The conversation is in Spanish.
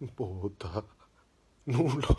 Bota. Nulo.